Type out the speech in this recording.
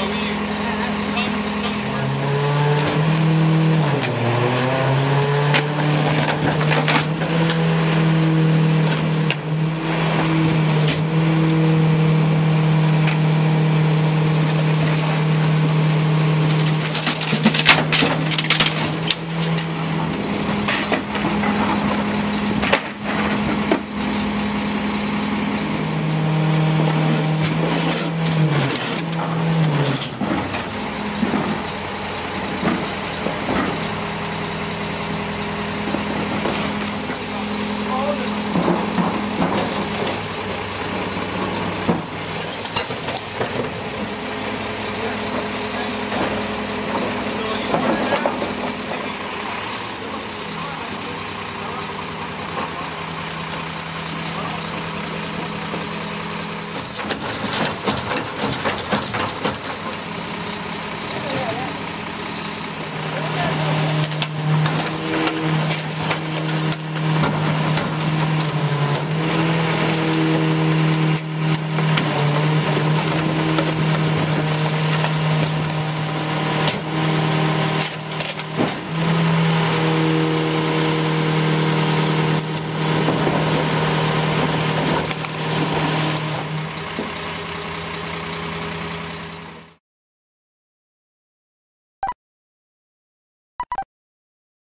we